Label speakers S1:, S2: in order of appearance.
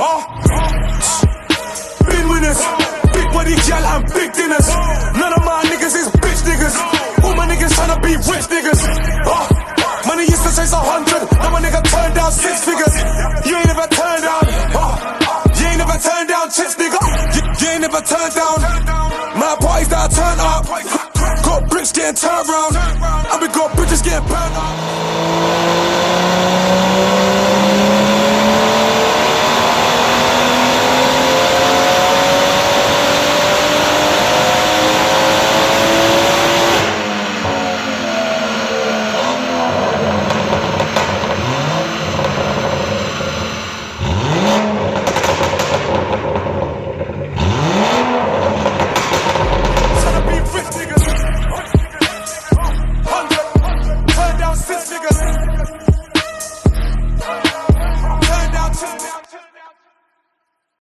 S1: Oh, been winners, big body gal and big dinners. None of my niggas is bitch niggas. All my niggas tryna be rich niggas. Oh, money used to chase a hundred, now my nigga turned down six figures. You ain't never turned down. Oh, you ain't never turned down chips, nigga. You, you ain't never turned down. My parties that I turn up. Got bricks getting turned round. And we got bitches getting burned up.